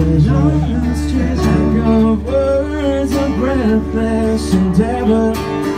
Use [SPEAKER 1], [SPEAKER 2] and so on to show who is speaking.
[SPEAKER 1] treasure, chasing your words, are breathless endeavor.